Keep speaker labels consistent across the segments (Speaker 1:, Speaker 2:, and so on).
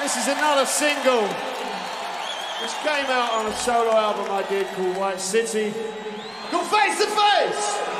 Speaker 1: This is another single which came out on a solo album I did called White City. Called Face
Speaker 2: the
Speaker 1: Face!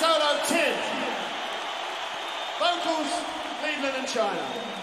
Speaker 1: solo, Tim. Vocals, Cleveland and Chyna.